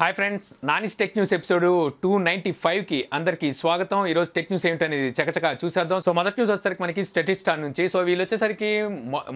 Hi friends Nani's tech news episode two ninety ఫైవ్కి అందరికీ స్వాగతం. ఈరోజు టెక్ న్యూస్ ఏమిటనేది చకచక చూసేద్దాం. సో మొదటి న్యూస్ వచ్చేసరికి మనకి స్టెటిస్టా నుంచి. సో వీళ్ళు వచ్చేసరికి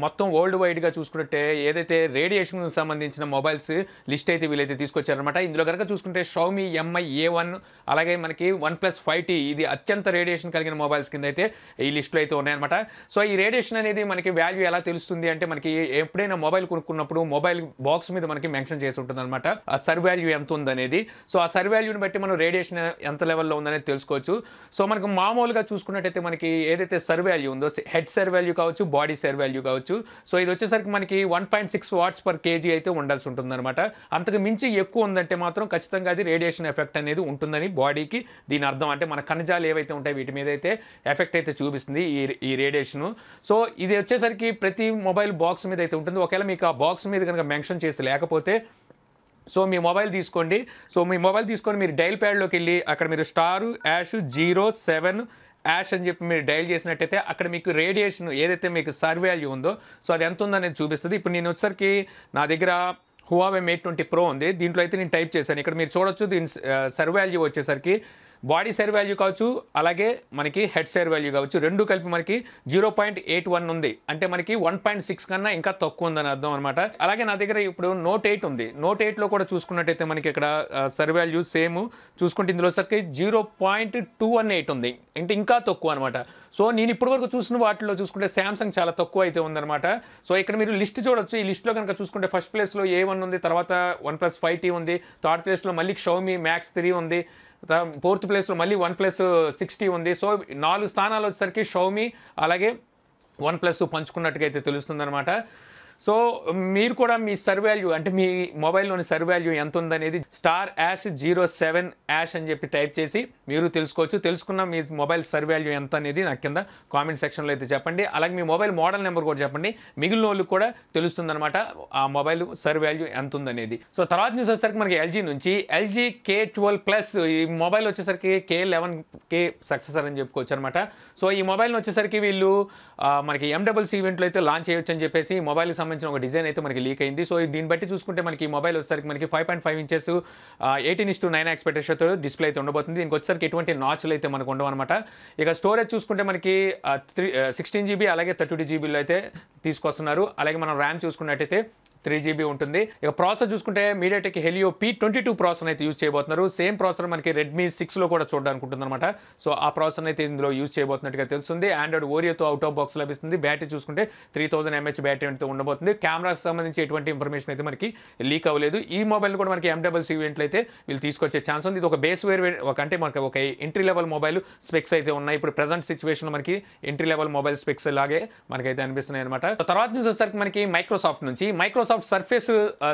మొత్తం వరల్డ్ వైడ్గా చూసుకుంటే ఏదైతే రేడియేషన్ సంబంధించిన మొబైల్స్ లిస్ట్ అయితే వీళ్ళైతే తీసుకొచ్చారనమాట ఇందులో కనుక చూసుకుంటే షౌమి ఎంఐ ఏ వన్ అలాగే మనకి వన్ ప్లస్ ఫైవ్ టీ ఇది అత్యంత రేడియేషన్ కలిగిన మొబైల్స్ కింద అయితే ఈ లిస్టులో అయితే ఉన్నాయన్నమాట. సో ఈ రేడియేషన్ అనేది మనకి వాల్యూ ఎలా తెలుస్తుంది అంటే మనకి ఎప్పుడైనా మొబైల్ కొనుక్కున్నప్పుడు మొబైల్ బాక్స్ మీద మనకి మెన్షన్ చేసి ఉంటుంది అనమాట ఆ సర్ వాల్యూ ఎంత ఉందనేది సో ఆ సర్వాల్యూని బట్టి మనం రేడియేషన్ ఎంత లెవెల్లో ఉందనేది తెలుసుకోవచ్చు. సో మనకు మామూలుగా చూసుకున్నట్టయితే మనకి ఏదైతే సర్వాల్యూ ఉందో హెడ్ సర్వాల్యూ కావచ్చు బాడీ సర్వాల్యూ కావచ్చు. సో ఇది వచ్చేసరికి మనకి one point six watts per KG అయితే ఉండాల్సి ఉంటుందన్నమాట. అంతకు మించి ఎక్కువ ఉందంటే మాత్రం ఖచ్చితంగా అది రేడియేషన్ ఎఫెక్ట్ అనేది ఉంటుందని బాడీకి దీని అర్థం. అంటే మన కణజాలు ఏవైతే ఉంటాయి వీటి మీద అయితే ఎఫెక్ట్ అయితే చూపిస్తుంది ఈ ఈ రేడియేషన్. సో ఇది వచ్చేసరికి ప్రతి మొబైల్ బాక్స్ మీద అయితే ఉంటుంది. ఒకవేళ మీకు ఆ బాక్స్ మీద కనుక మెన్షన్ చేసి లేకపోతే సో మీ మొబైల్ తీసుకోండి. సో మీ మొబైల్ తీసుకొని మీరు డైల్ ప్యాడ్లోకి వెళ్ళి అక్కడ మీరు star hash zero seven hash అని చెప్పి మీరు డైల్ చేసినట్టయితే అక్కడ మీకు రేడియేషన్ ఏదైతే మీకు సర్ వాల్యూ ఉందో సో అది ఎంత ఉందనేది చూపిస్తుంది. ఇప్పుడు నేను వచ్చేసరికి నా దగ్గర హువావే మేట్ ట్వంటీ ప్రో ఉంది. దీంట్లో అయితే నేను టైప్ చేశాను. ఇక్కడ మీరు చూడొచ్చు దీని సర్ వాల్యూ వచ్చేసరికి బాడీ సైర్ వాల్యూ కావచ్చు అలాగే మనకి హెడ్ సైర్ వాల్యూ కావచ్చు రెండు కలిపి మనకి జీరో పాయింట్ ఎయిట్ వన్ ఉంది. అంటే మనకి వన్ పాయింట్ సిక్స్ కన్నా ఇంకా తక్కువ ఉందని అర్థం అనమాట అలాగే నా దగ్గర ఇప్పుడు నోట్ ఎయిట్ ఉంది. నోట్ ఎయిట్లో కూడా చూసుకున్నట్టయితే మనకి ఇక్కడ సర్ వాల్యూ సేమ్ చూసుకుంటే ఇందులో సరికి zero point two one eight ఉంది. అంటే ఇంకా తక్కువ అనమాట సో నేను ఇప్పటివరకు చూసిన వాటిలో చూసుకుంటే శాంసంగ్ చాలా తక్కువ అయితే ఉందన్నమాట. సో ఇక్కడ మీరు లిస్ట్ చూడొచ్చు. ఈ లిస్ట్లో కనుక చూసుకుంటే ఫస్ట్ ప్లేస్లో ఏ వన్ ఉంది తర్వాత వన్ ప్లస్ ఫైవ్ టీ ఉంది థర్డ్ ప్లేస్లో మళ్ళీ షౌమి మ్యాక్స్ త్రీ ఉంది. ఫోర్త్ ప్లేస్లో మళ్ళీ వన్ ప్లస్ సిక్స్టీ ఉంది. సో నాలుగు స్థానాలు వచ్చేసరికి షౌమి అలాగే వన్ ప్లస్ పంచుకున్నట్టుగా అయితే తెలుస్తుందన్నమాట. సో మీరు కూడా మీ సర్వాల్యూ అంటే మీ మొబైల్లోని సర్వాల్యూ ఎంత ఉందనేది star hash zero seven hash అని చెప్పి టైప్ చేసి మీరు తెలుసుకోవచ్చు. తెలుసుకున్న మీ మొబైల్ సర్వాల్యూ ఎంత అనేది నాకు కింద కామెంట్ సెక్షన్లో అయితే చెప్పండి. అలాగే మీ మొబైల్ మోడల్ నెంబర్ కూడా చెప్పండి. మిగిలిన వాళ్ళు కూడా తెలుస్తుందన్నమాట ఆ మొబైల్ సర్వాల్యూ ఎంత ఉందనేది సో తర్వాత న్యూస్ వచ్చేసరికి మనకి ఎల్జీ నుంచి ఎల్జీ కే ట్వెల్వ్ ప్లస్ ఈ మొబైల్ వచ్చేసరికి కే లెవెన్ కే సక్సెసర్ అని చెప్పుకోవచ్చు అనమాట సో ఈ మొబైల్ వచ్చేసరికి వీళ్ళు మనకి ఎండబుల్స్ ఈవెంట్లో అయితే లాంచ్ చేయొచ్చు అని చెప్పేసి మొబైల్ మొబైల్కి సంబంధించిన ఒక డిజైన్ అయితే మనకి లీక్ అయింది. సో దీన్ని బట్టి చూసుకుంటే మనకి ఈ మొబైల్ వచ్చేసరికి మనకి five point five inches eighteen is to nine ఎక్స్పెక్టేషన్తో display అయితే ఉండబోతుంది. దీనికి వచ్చేసరికి ఎటువంటి నాచ్లు అయితే మనకు ఉండవు అనమాట ఇక స్టోరేజ్ చూసుకుంటే మనకి త్రీ సిక్స్టీన్ జీబీ అలాగే థర్టీ టూ జీబీలో అయితే తీసుకొస్తున్నారు. అలాగే మనం ర్యామ్ చూసుకున్నట్టయితే త్రీ జీబీ ఉంటుంది. ఇక ప్రాసెసర్ చూసుకుంటే MediaTek Helio P twenty two processor అయితే యూజ్ చేయబోతున్నారు. సేమ్ ప్రాసెసర్ మనకి రెడ్మీ సిక్స్లో కూడా చూడడానికి అనమాట సో ఆ ప్రాసెసర్ అయితే ఇందులో యూజ్ చేయబోతున్నట్టుగా తెలుస్తుంది. ఆండ్రాయిడ్ ఓరియోతో అవుట్ ఆఫ్ బాక్స్ లభిస్తుంది. బ్యాటరీ చూసుకుంటే త్రీ థౌసండ్ ఎంహెచ్ బ్యాటరీ అయితే ఉండబోతుంది. కెమెరాకి సంబంధించి ఎటువంటి ఇన్ఫర్మేషన్ అయితే మనకి లీక్ అవ్వలేదు. ఈ మొబైల్ కూడా మనకి ఎండబుల్స్ ఈవెంట్లు అయితే వీళ్ళు తీసుకొచ్చే ఛాన్స్ ఉంది. ఇది ఒక బేస్ వేర్ ఒక అంటే మనకి ఒక ఎంట్రీ లెవెల్ మొబైల్ స్పెక్స్ అయితే ఉన్నాయి. ఇప్పుడు ప్రజెంట్ సిచ్యువేషన్లో మనకి ఎంట్రీ లెవెల్ మొబైల్ స్పెక్స్ లాగే మనకైతే అనిపిస్తున్నాయి అనమాట తర్వాత న్యూస్ వచ్చేసరికి మనకి మైక్రోసాఫ్ట్ నుంచి. మైక్రోసాఫ్ట్ సర్ఫేస్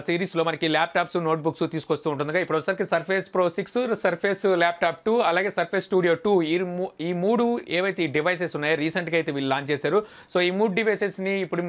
సిరీస్లో మనకి ల్యాప్టాప్స్ నోట్బుక్స్ తీసుకొస్తూ ఉంటుంది ఇప్పుడు వచ్చేసరికి Surface Pro six Surface Laptop two అలాగే సర్ఫేస్ స్టూడియో టూ ఈ ఈ మూడు ఏవైతే ఈ డివైసెస్ ఉన్నాయో రీసెంట్గా అయితే వీళ్ళు లాంచ్ చేశారు. సో ఈ మూడు డివైసెస్ని ఇప్పుడు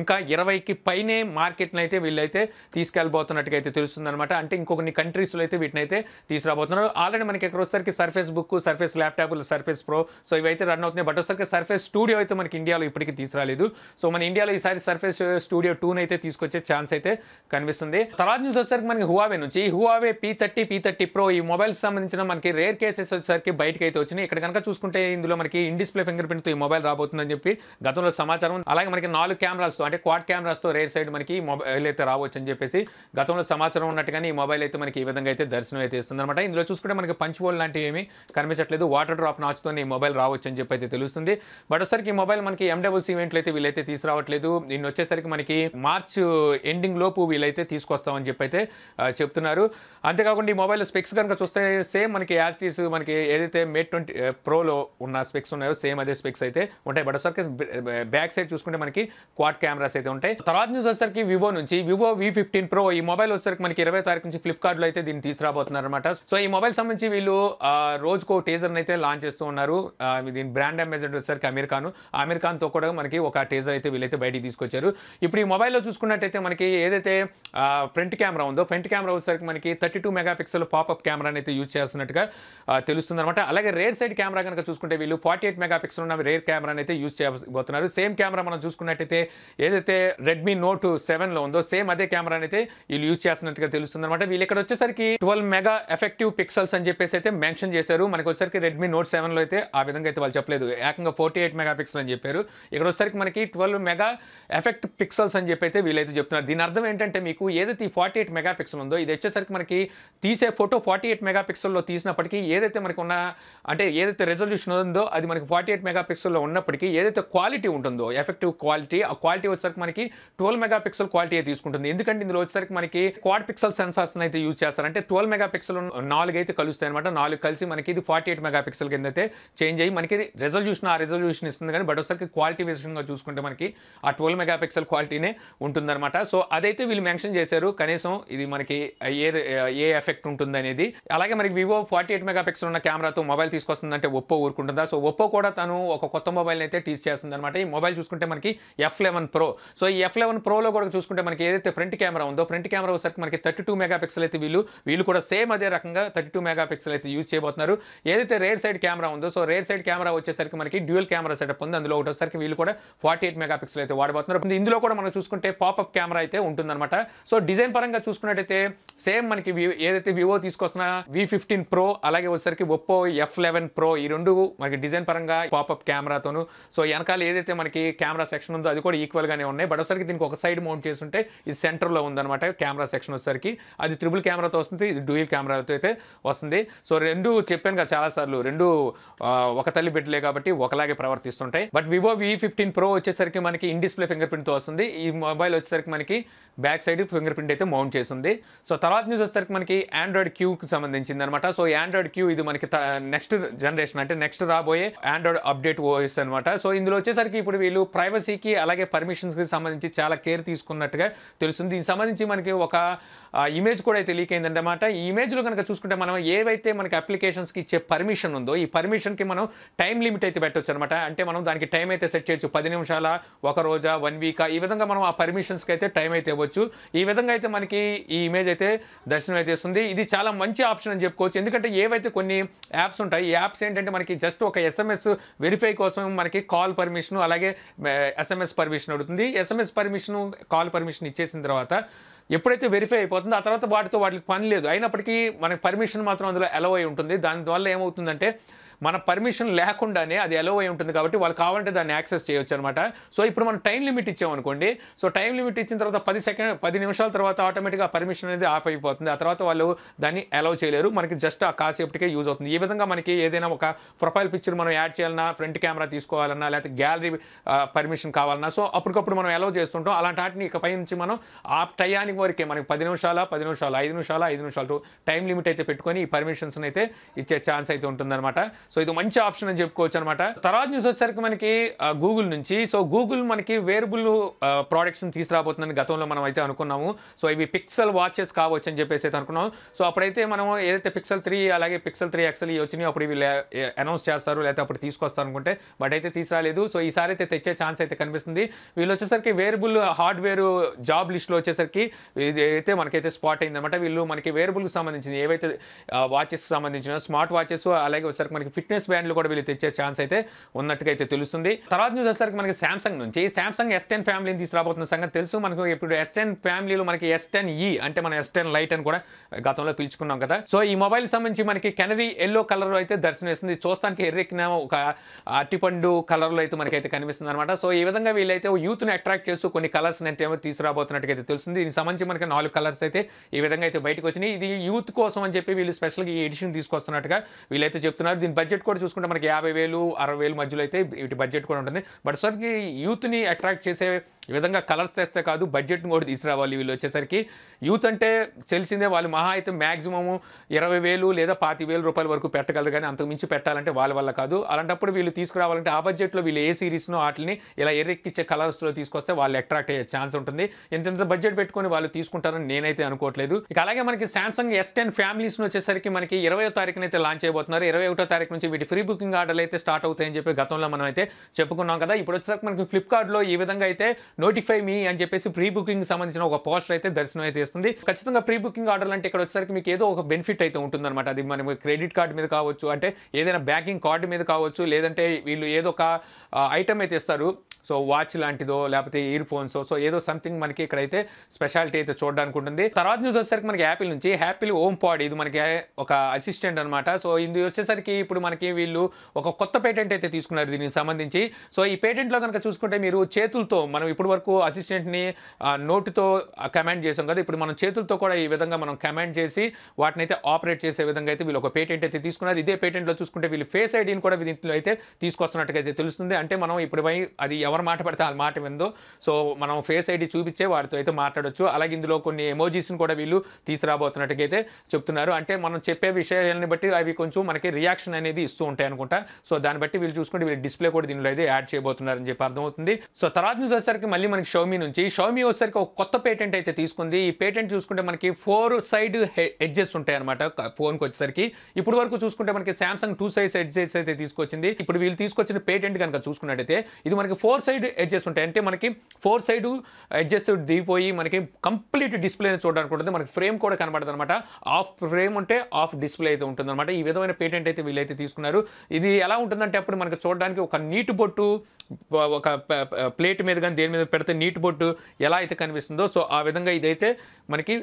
ఇంకా ఇరవైకి పైనే మార్కెట్ని అయితే వీళ్ళైతే తీసుకెళ్ళబోతున్నట్టుగా అయితే తెలుస్తుంది అనమాట అంటే ఇంకొన్ని కంట్రీస్లో అయితే వీటిని అయితే తీసుకురాబోతున్నారు. ఆల్రెడీ మనకి ఇక్కడ వచ్చేసరికి Surface Book Surface laptop Surface Pro so ఇవైతే రన్ అవుతున్నాయి. బట్ వచ్చేసరికి సర్ఫేస్ స్టూడియో అయితే మనకి ఇండియాలో ఇప్పటికీ తీసుకురాలేదు. సో మన ఇండియాలో ఈసారి సర్ఫేస్ స్టూడియో టూని అయితే తీసుకొచ్చే ఛాన్స్ అయితే కనిపిస్తుంది. తర్వాత న్యూస్ వచ్చేసరికి మనకి హువావే నుంచి. Huawei P thirty P thirty Pro ఈ మొబైల్స్ సంబంధించిన మనకి రేర్ కేసెస్ వచ్చేసరికి బయటకి అయితే వచ్చినాయి. ఇక్కడ కనుక చూసుకుంటే ఇందులో మనకి ఇన్ డిస్ప్లే ఫింగర్ ప్రింట్తో ఈ మొబైల్ రాబోతుందని చెప్పి గతంలో సమాచారం. అలాగే మనకి నాలుగు కెమెరాస్తో అంటే క్వాడ్ కెమెరాస్తో రేర్ సైడ్ మనకి ఈ మొబైల్ అయితే రావచ్చు అని చెప్పేసి గతంలో సమాచారం ఉన్నట్టుగానే ఈ మొబైల్ అయితే మనకి ఈ విధంగా అయితే దర్శనం అయితే ఇస్తుంది అనమాట ఇందులో చూసుకుంటే మనకి పంచ్ హోల్ లాంటివి ఏమీ కనిపించట్లేదు. వాటర్ డ్రాప్ నాచ్తో ఈ మొబైల్ రావచ్చు అని చెప్పి అయితే తెలుస్తుంది. బట్ ఒకసారికి ఈ మొబైల్ మనకి ఎండబుల్స్ ఈవెంట్లు అయితే వీళ్ళైతే తీసుకురావట్లేదు. దీన్ని వచ్చేసరికి మనకి మార్చ్ ఎండింగ్ లోపు వీలైతే తీసుకొస్తామని చెప్పి అయితే చెప్తున్నారు. అంతేకాకుండా ఈ మొబైల్ స్పెక్స్ కనుక చూస్తే సేమ్ మనకి యాస్టీస్ మనకి ఏదైతే మేట్ ట్వంటీ ప్రోలో ఉన్న స్పెక్స్ ఉన్నాయో సేమ్ అదే స్పెక్స్ అయితే ఉంటాయి. బట్ వచ్చరికి బ్యాక్ సైడ్ చూసుకుంటే మనకి క్వాడ్ కెమెరాస్ అయితే ఉంటాయి. తర్వాత న్యూస్ వచ్చేసరికి వివో నుంచి వివో వి ఫిఫ్టీన్ ప్రో ఈ మొబైల్ వచ్చేసరికి మనకి ఇరవై తారీఖు నుంచి ఫ్లిప్కార్ట్లో అయితే దీన్ని తీసుకురాబోతున్నారు అనమాట సో ఈ మొబైల్ సంబంధించి వీళ్ళు రోజుకో టీజర్ని అయితే లాంచ్ చేస్తూ ఉన్నారు. దీని బ్రాండ్ అంబాసిడర్ వచ్చేసరికి అమీర్ ఖాన్. అమీర్ ఖాన్తో కూడా మనకి ఒక టీజర్ అయితే వీళ్ళైతే బయటికి తీసుకొచ్చారు. ఇప్పుడు ఈ మొబైల్లో చూసుకున్నట్టయితే అయితే మనకి ఏదైతే ఫ్రంట్ కెమెరా ఉందో ఫ్రంట్ కెమెరా వచ్చేసరికి మనకి thirty two mega pixel popup కెమెరాని అయితే యూజ్ చేస్తున్నట్టుగా తెలుస్తుంది అనమాట అలాగే రేర్ సైడ్ కెమెరా కనుక చూసుకుంటే వీళ్ళు ఫార్టీ ఎయిట్ మెగా పిక్సెల్ ఉన్న రేర్ కెమెరాని అయితే యూజ్ చేయబోతున్నారు. సేమ్ కెమెరా మనం చూసుకున్నట్టయితే ఏదైతే రెడ్మీ నోట్ సెవెన్లో ఉందో సేమ్ అదే కెమెరాని అయితే వీళ్ళు యూజ్ చేస్తున్నట్టుగా తెలుస్తుంది అనమాట వీళ్ళు ఇక్కడ వచ్చేసరికి ట్వెల్వ్ మెగా ఎఫెక్టివ్ పిక్సెల్స్ అని చెప్పేసి అయితే మెన్షన్ చేశారు. మనకి వచ్చేసరికి రెడ్మీ నోట్ సెవెన్లో అయితే ఆ విధంగా అయితే వాళ్ళు చెప్పలేదు. ఏకంగా ఫోర్టీ ఎయిట్ మెగా పిక్సెల్ అని చెప్పారు. ఇక్కడ వచ్చేసరికి మనకి ట్వెల్వ్ మెగా ఎఫెక్ట్ పిక్సెల్స్ అని చెప్పి అయితే వీళ్ళైతే చెప్తున్నారు. దీని అర్థం ఏంటంటే మీకు ఏదైతే ఈ ఫార్టీ ఎయిట్ మెగాపిక్సెల్ ఉందో ఇది వచ్చేసరికి మనకి తీసే ఫోటో ఫార్టీ ఎయిట్ మెగాపిక్సెల్లో తీసినప్పటికీ ఏదైతే మనకు ఉన్న అంటే ఏదైతే రెజల్యూషన్ ఉందో అది మనకి ఫార్టీ ఎయిట్ మెగాపిక్సెల్లో ఉన్నప్పటికీ ఏదైతే క్వాలిటీ ఉంటుందో ఎఫెక్టివ్ క్వాలిటీ ఆ క్వాలిటీ వచ్చేసరికి మనకి ట్వెల్వ్ మెగాపిక్సెల్ క్వాలిటీ తీసుకుంటుంది. ఎందుకంటే ఇందులో వచ్చేసరికి మనకి క్వాడ్ పిక్సెల్ సెన్సార్స్ అయితే యూజ్ చేస్తారు. అంటే ట్వెల్వ్ మెగాపిక్సెల్ నాలుగు అయితే కలుస్తాయి అనమాట నాలుగు కలిసి మనకి ఇది ఫార్టీ ఎయిట్ మెగాపిక్సెల్ కింద అయితే చేంజ్ అయ్యి మనకి రెజల్యూషన్ ఆ రెజల్యూషన్ ఇస్తుంది కానీ బట్ ఒకసారికి క్వాలిటీ విషయంగా చూసుకుంటే మనకి ఆ ట్వెల్వ్ మెగా పిక్సెల్ క్వాలిటీనే ఉంటుందన్నమాట. సో అదైతే వీళ్ళు మెన్షన్ చేశారు. కనీసం ఇది మనకి ఏ ఏ ఎఫెక్ట్ ఉంటుంది అనేది అలాగే మనకి Vivo forty eight mega pixel ఉన్న కెమెరాతో మొబైల్ తీసుకొస్తుందంటే ఒప్పో ఊరుకుంటుందా? సో ఒప్పో కూడా తను ఒక కొత్త మొబైల్ అయితే టీస్ చేస్తుంది అనమాట ఈ మొబైల్ చూసుకుంటే మనకి ఎఫ్ లెవెన్ ప్రో. సో ఈ ఎఫ్ లెవెన్ ప్రోలో కూడా చూసుకుంటే మనకి ఏదైతే ఫ్రంట్ కెమెరా ఉందో ఫ్రంట్ కెమెరా వచ్చేసరికి మనకి థర్టీ టూ మెగా పిక్సెల్ అయితే వీళ్ళు వీళ్ళు కూడా సేమ్ అదే రకంగా థర్టీ టూ మెగా పిక్సెల్ అయితే యూజ్ చేయబోతున్నారు. ఏదైతే రేర్ సైడ్ కెమెరా ఉందో సో రేర్ సైడ్ కెమెరా వచ్చేసరికి మనకి డ్యూయల్ కెమెరా సెటప్ ఉంది. అందులో ఒకటి వచ్చేసరికి వీళ్ళు కూడా ఫార్టీ ఎయిట్ మెగా పిక్సెల్ అయితే వాడబోతున్నారు. ఇందులో కూడా మనం చూసుకుంటే పాపప్ కెమెరా కెమెరా అయితే ఉంటుందన్నమాట. సో డిజైన్ పరంగా చూసుకున్నట్టయితే సేమ్ మనకి ఏదైతే వివో తీసుకొస్తున్న వి ఫిఫ్టీన్ ప్రో అలాగే వచ్చేసరికి ఒప్పో ఎఫ్ లెవెన్ ప్రో ఈ రెండు మనకి డిజైన్ పరంగా పాపప్ కెమెరాతోను. సో వెనకాల ఏదైతే మనకి కెమెరా సెక్షన్ ఉందో అది కూడా ఈక్వల్ గానే ఉన్నాయి. బట్ ఒకసారి దీనికి ఒక సైడ్ మౌంట్ చేస్తుంటే ఇది సెంటర్లో ఉందన్నమాట కెమెరా సెక్షన్ వచ్చేసరికి. అది ట్రిపుల్ కెమెరాతో వస్తుంది ఇది డ్యూయల్ కెమెరాతో అయితే వస్తుంది. సో రెండు చెప్పాను కదా చాలా సార్లు రెండు ఒక తల్లి బిడ్డలే కాబట్టి ఒకలాగే ప్రవర్తిస్తుంటాయి. But Vivo V fifteen Pro వచ్చేసరికి మనకి ఇన్ డిస్ప్లే ఫింగర్ ప్రింట్తో వస్తుంది. ఈ మొబైల్ వచ్చేసరికి మనకి బ్యాక్ సైడ్ ఫింగర్ ప్రింట్ అయితే మౌంట్ చేసింది సో తర్వాత న్యూస్ వచ్చేసరికి మనకి ఆండ్రాయిడ్ క్యూకి సంబంధించింది అనమాట సో ఆండ్రాయిడ్ క్యూ ఇది మనకి నెక్స్ట్ జనరేషన్ అంటే నెక్స్ట్ రాబోయే ఆండ్రాయిడ్ అప్డేట్ ఓఎస్ అనమాట సో ఇందులో వచ్చేసరికి ఇప్పుడు వీళ్ళు ప్రైవసీకి అలాగే పర్మిషన్స్కి సంబంధించి చాలా కేర్ తీసుకున్నట్టుగా తెలుస్తుంది. దీనికి సంబంధించి మనకి ఒక ఇమేజ్ కూడా అయితే లీక్ అయిందన్నమాట ఈ ఇమేజ్లో కనుక చూసుకుంటే మనం ఏవైతే మనకి అప్లికేషన్స్కి ఇచ్చే పర్మిషన్ ఉందో ఈ పర్మిషన్కి మనం టైం లిమిట్ అయితే పెట్టొచ్చు అనమాట అంటే మనం దానికి టైం అయితే సెట్ చేయొచ్చు. పది నిమిషాల ఒక రోజా వన్ వీకా ఈ విధంగా మనం ఆ పర్మిషన్స్కి అయితే టైం అయితే ఇవ్వచ్చు. ఈ విధంగా అయితే మనకి ఈ ఇమేజ్ అయితే దర్శనం అయితే ఇస్తుంది. ఇది చాలా మంచి ఆప్షన్ అని చెప్పుకోవచ్చు. ఎందుకంటే ఏవైతే కొన్ని యాప్స్ ఉంటాయి ఈ యాప్స్ ఏంటంటే మనకి జస్ట్ ఒక ఎస్ఎంఎస్ వెరిఫై కోసం మనకి కాల్ పర్మిషన్ అలాగే ఎస్ఎంఎస్ పర్మిషన్ అడుగుతుంది. ఎస్ఎంఎస్ పర్మిషన్ కాల్ పర్మిషన్ ఇచ్చేసిన తర్వాత ఎప్పుడైతే వెరిఫై అయిపోతుందో ఆ తర్వాత వాటితో వాటికి పని లేదు. అయినప్పటికీ మనకి పర్మిషన్ మాత్రం అందులో అలవ్ అయి ఉంటుంది. దానివల్ల ఏమవుతుందంటే మన పర్మిషన్ లేకుండానే అది అలో అయి ఉంటుంది కాబట్టి వాళ్ళు కావాలంటే దాన్ని యాక్సెస్ చేయొచ్చు అనమాట సో ఇప్పుడు మనం టైం లిమిట్ ఇచ్చామనుకోండి సో టైం లిమిట్ ఇచ్చిన తర్వాత పది సెకండ్ పది నిమిషాల తర్వాత ఆటోమేటిక్గా పర్మిషన్ అనేది ఆఫ్ అయిపోతుంది. ఆ తర్వాత వాళ్ళు దాన్ని అలౌ చేయలేరు. మనకి జస్ట్ ఆ కాసేపటికే యూజ్ అవుతుంది. ఈ విధంగా మనకి ఏదైనా ఒక ప్రొఫైల్ పిక్చర్ మనం యాడ్ చేయాలన్నా ఫ్రంట్ కెమెరా తీసుకోవాలన్నా లేకపోతే గ్యాలరీ పర్మిషన్ కావాలన్నా సో అప్పటికప్పుడు మనం అలౌ చేస్తుంటాం. అలాంటి వాటిని ఇకపై నుంచి మనం ఆ టయానికి వరకే మనకి పది నిమిషాల పది నిమిషాలు ఐదు నిమిషాల ఐదు నిమిషాలు టైం లిమిట్ అయితే పెట్టుకొని ఈ పర్మిషన్స్ అయితే ఇచ్చే ఛాన్స్ అయితే ఉంటుందన్నమాట. సో ఇది మంచి ఆప్షన్ అని చెప్పుకోవచ్చు అనమాట తర్వాత న్యూస్ వచ్చేసరికి మనకి గూగుల్ నుంచి. సో గూగుల్ మనకి వేరబుల్ ప్రోడక్ట్స్ని తీసుకురాబోతుందని గతంలో మనం అయితే అనుకున్నాము. సో ఇవి పిక్సెల్ వాచెస్ కావచ్చు అని చెప్పేసి అయితే అనుకున్నాం సో అప్పుడైతే మనం ఏదైతే పిక్సెల్ త్రీ అలాగే పిక్సెల్ త్రీ ఎక్సెల్ ఇవి వచ్చినాయో అప్పుడు ఇవి అనౌన్స్ చేస్తారు లేకపోతే అప్పుడు తీసుకొస్తారు అనుకుంటే బట్ అయితే తీసుకురాలేదు. సో ఈసారి అయితే తెచ్చే ఛాన్స్ అయితే కనిపిస్తుంది. వీళ్ళు వచ్చేసరికి వేరబుల్ హార్డ్వేర్ జాబ్ లిస్ట్లో వచ్చేసరికి ఇది అయితే మనకైతే స్పాట్ అయిందనమాట వీళ్ళు మనకి వేరబుల్కి సంబంధించింది ఏవైతే వాచెస్కి సంబంధించిన స్మార్ట్ వాచెస్ అలాగే వచ్చేసరికి మనకి ఫిట్నెస్ బ్యాండ్లు కూడా వీళ్ళు తెచ్చే ఛాన్స్ అయితే ఉన్నట్టుగా అయితే తెలుస్తుంది. తర్వాత న్యూస్ వచ్చేసరికి మనకి శాంసంగ్ నుంచి. సామ్సంగ్ ఎస్ టెన్ ఫ్యామిలీని తీసుకురాబోతున్న సంగతి తెలుసు. మనకు ఇప్పుడు ఎస్ టెన్ ఫ్యామిలీలో మనకి ఎస్ టెన్ ఈ అంటే మన ఎస్ టెన్ లైట్ అని కూడా గతంలో పిలుచుకున్నాం కదా. సో ఈ మొబైల్ సంబంధించి మనకి కెనరీ ఎల్లో కలర్ అయితే దర్శనమిస్తుంది చూస్తానికి ఎర్రెక్కిన ఒక అట్టిపండు కలర్లో అయితే మనకైతే కనిపిస్తుంది అనమాట సో ఈ విధంగా వీళ్ళైతే యూత్ని అట్రాక్ట్ చేస్తూ కొన్ని కలర్స్ అయితే ఏమో తీసుకురాబోతున్నట్టుగా అయితే తెలుస్తుంది. దీనికి సంబంధించి మనకి నాలుగు కలర్స్ అయితే ఈ విధంగా అయితే బయటకు వచ్చినాయి. ఇది యూత్ కోసం అని చెప్పి వీళ్ళు స్పెషల్గా ఈ ఎడిషన్ తీసుకొస్తున్నట్టుగా వీళ్ళైతే చెప్తున్నారు. దీని బడ్జెట్ కూడా చూసుకుంటే మనకి యాభై వేలు అరవై వేలు మధ్యలో అయితే వీటి బడ్జెట్ కూడా ఉంటుంది. బట్ సార్కి యూత్ని అట్రాక్ట్ చేసే ఈ విధంగా కలర్స్ తెస్తే కాదు బడ్జెట్ను కూడా తీసుకురావాలి వీళ్ళు వచ్చేసరికి. యూత్ అంటే తెలిసిందే వాళ్ళు మహా అయితే మ్యాక్సిమము ఇరవై వేలు లేదా పాతి వేల రూపాయల వరకు పెట్టగలరు కానీ అంతకు మించి పెట్టాలంటే వాళ్ళ వల్ల కాదు. అలాంటప్పుడు వీళ్ళు తీసుకురావాలంటే ఆ బడ్జెట్లో వీళ్ళు ఏ సిరీస్నో వాటిని ఇలా ఎర్రెక్కిచ్చే కలర్స్లో తీసుకొస్తే వాళ్ళు అట్రాక్ట్ అయ్యే ఛాన్స్ ఉంటుంది. ఇంత బడ్జెట్ పెట్టుకొని వాళ్ళు తీసుకుంటారని నేనైతే అనుకోవట్లేదు. ఇక అలాగే మనకి సామ్సంగ్ ఎస్ టెన్ ఫ్యామిలీస్ని వచ్చేసరికి మనకి ఇరవై తారీఖున అయితే లాంచ్ అయిపోతున్నారు ఇరవై ఒకటో తారీఖు నుంచి వీటి ఫ్రీ బుకింగ్ ఆర్డర్లు అయితే స్టార్ట్ అవుతాయని చెప్పి గతంలో మనం అయితే చెప్పుకున్నాం కదా. ఇప్పుడు వచ్చేసరికి మనకి ఫ్లిప్కార్ట్లో ఈ విధంగా అయితే నోటిఫై మీ అని చెప్పేసి ప్రీ బుకింగ్ సంబంధించిన ఒక పోస్టర్ అయితే దర్శనం అయితే ఇస్తుంది. ఖచ్చితంగా ప్రీ బుకింగ్ ఆర్డర్ అంటే ఇక్కడ వచ్చేసరికి మీకు ఏదో ఒక బెనిఫిట్ అయితే ఉంటుందన్నమాట. అది మనం క్రెడిట్ కార్డు మీద కావచ్చు అంటే ఏదైనా బ్యాంకింగ్ కార్డు మీద కావచ్చు లేదంటే వీళ్ళు ఏదో ఒక ఐటమ్ అయితే ఇస్తారు. సో వాచ్ లాంటిదో లేకపోతే ఇయర్ ఫోన్స్ సో ఏదో సంథింగ్ మనకి ఇక్కడైతే స్పెషాలిటీ అయితే చూడడానికి ఉంటుంది తర్వాత న్యూస్ వచ్చేసరికి మనకి యాపిల్ నుంచి హ్యాపిల్ ఓమ్ పాడ్ ఇది మనకి ఒక అసిస్టెంట్ అనమాట సో ఇది వచ్చేసరికి ఇప్పుడు మనకి వీళ్ళు ఒక కొత్త పేటెంట్ అయితే తీసుకున్నారు దీనికి సంబంధించి. సో ఈ పేటెంట్లో కనుక చూసుకుంటే మీరు చేతులతో మనం ఇప్పటి వరకు అసిస్టెంట్ని నోటుతో కమాండ్ చేసాం కదా. ఇప్పుడు మనం చేతులతో కూడా ఈ విధంగా మనం కమాండ్ చేసి వాటిని అయితే ఆపరేట్ చేసే విధంగా అయితే వీళ్ళు ఒక పేటెంట్ అయితే తీసుకున్నారు. ఇదే పేటెంట్లో చూసుకుంటే వీళ్ళు ఫేస్ ఐడిని కూడా దీంట్లో అయితే తీసుకొస్తున్నట్టుగా అయితే తెలుస్తుంది. అంటే మనం ఇప్పుడు అది ఎవరు మాట పడితే వాళ్ళ మాట విందో. సో మనం ఫేస్ ఐడి చూపించే వారితో అయితే మాట్లాడొచ్చు. అలాగే ఇందులో కొన్ని ఎమోజీస్ని కూడా వీళ్ళు తీసుకురాబోతున్నట్టుగా అయితే చెప్తున్నారు. అంటే మనం చెప్పే విషయాలని బట్టి అవి కొంచెం మనకి రియాక్షన్ అనేది ఇస్తూ ఉంటాయి అనుకుంటా. సో దాన్ని బట్టి వీళ్ళు చూసుకుంటే వీళ్ళు డిస్ప్లే కూడా దీనిలో అయితే యాడ్ చేయబోతున్నారని చెప్పి అర్థమవుతుంది. సో తర్వాత న్యూస్ వచ్చేసరికి మళ్ళీ మనకి షోమీ నుంచి. షోమీ వచ్చేసరికి ఒక కొత్త పేటెంట్ అయితే తీసుకుంది. ఈ పేటెంట్ చూసుకుంటే మనకి ఫోర్ సైడ్ ఎడ్జెస్ ఉంటాయి అనమాట ఫోన్కి వచ్చేసరికి. ఇప్పుడు వరకు చూసుకుంటే మనకి సామ్సంగ్ టూ సైజ్ ఎడ్జెస్ అయితే తీసుకొచ్చింది. ఇప్పుడు వీళ్ళు తీసుకొచ్చిన పేటెంట్ కనుక చూసుకున్నట్టయితే ఇది మనకి ఫోర్ సైడ్ ఎడ్జెస్ ఉంటాయి. అంటే మనకి ఫోర్ సైడ్ ఎడ్జెస్ దిగిపోయి మనకి కంప్లీట్ డిస్ప్లే చూడడానికి ఉంటుంది. మనకి ఫ్రేమ్ కూడా కనబడదు అనమాట ఆఫ్ ఫ్రేమ్ ఉంటే ఆఫ్ డిస్ప్లే అయితే ఉంటుంది అనమాట ఈ విధమైన పేటెంట్ అయితే వీళ్ళైతే తీసుకున్నారు. ఇది ఎలా ఉంటుందంటే అప్పుడు మనకి చూడడానికి ఒక నీటి బొట్టు ఒక ప్లేట్ మీద కానీ దేని మీద పెడితే నీటి బొట్టు ఎలా అయితే కనిపిస్తుందో సో ఆ విధంగా ఇదైతే మనకి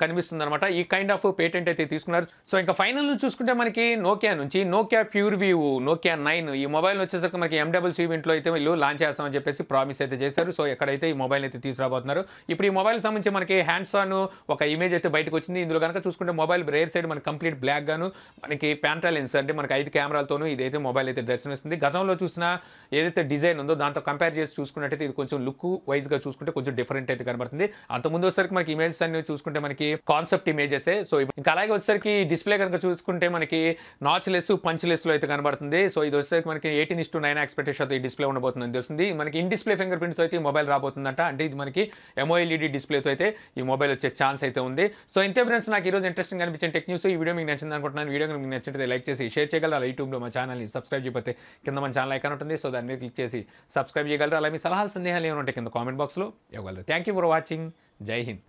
కనిపిస్తుంది అనమాట ఈ కైండ్ ఆఫ్ పేటెంట్ అయితే తీసుకున్నారు. సో ఇంకా ఫైనల్ చూసుకుంటే మనకి నోకియా నుంచి Nokia Pure View Nokia nine ఈ మొబైల్ వచ్చేసరికి మనకి ఎండబుల్ ఇంట్లో అయితే వీళ్ళు లాంచ్ చేస్తామని చెప్పేసి ప్రామిస్ అయితే చేశారు. సో ఎక్కడైతే ఈ మొబైల్ అయితే తీసుకురాబోతున్నారు. ఇప్పుడు ఈ మొబైల్ సంబంధించి మనకి హ్యాండ్స్ ఆన్ ఒక ఇమేజ్ అయితే బయటకు వచ్చింది. ఇందులో కనుక చూసుకుంటే మొబైల్ రేర్ సైడ్ మనకి కంప్లీట్ బ్లాక్ గాను మనకి ప్యాంట్రా లెన్స్ అంటే మనకి ఐదు కెమెరాలతోనూ ఇదైతే మొబైల్ అయితే దర్శనమిస్తుంది. గతంలో చూసిన ఏదైతే డిజైన్ ఉందో దాంతో కంపేర్ చేసి చూసుకున్నట్టయితే ఇది కొంచెం లుక్ వైజ్గా చూసుకుంటే కొంచెం డిఫరెంట్ అయితే కనబడుతుంది. అంత ముందు వచ్చేసరికి మనకి ఇమేజెస్ అన్ని చూసుకుంటే మనకి కాన్సెప్ట్ ఇమేజెస్. సో ఇంకా అలాగే వచ్చేసరికి డిస్ప్లే కనుక చూసుకుంటే మనకి నాచ్లెస్ లెస్ పంచ్ లెస్లో అయితే కనబడుతుంది. సో ఇది వచ్చేసరికి మనకి eighteen is to nine expectation ఈ డిస్ప్లే ఉండబోతుంది వస్తుంది మనకి ఇన్ డిస్ప్లే ఫింగర్ ప్రింట్తో అయితే ఈ మొబైల్ రాబోతుందంట. అంటే ఇది మనకి ఎంఓఎల్ఈడి డిస్ప్లేతో అయితే ఈ మొబైల్ వచ్చే ఛాన్స్ అయితే ఉంది. సో ఇంతే ఫ్రెండ్స్ నాకు ఈరోజు ఇంట్రెస్టింగ్ అనిపించిన టెక్ న్యూస్ ఈ వీడియో మీకు నచ్చింది అనుకుంటున్నాను. వీడియో మీకు నచ్చితే లైక్ చేసి షేర్ చేయగలరు? అలా యూట్యూబ్లో మా ఛానల్ని సబ్స్క్రైబ్ చేయకపోతే కింద మన ఛానల్ ఐకాన్ ఉంటుంది. సో దాని మీద క్లిక్ చేసి సబ్స్క్రైబ్ చేయగలరు? అలా మీ సలహాలు సందేహాలు ఏమైనా ఉంటే కింద కామెంట్ బాక్స్లో ఇవ్వగలరు. థ్యాంక్ యూ ఫర్ వాచింగ్ జై హింద్.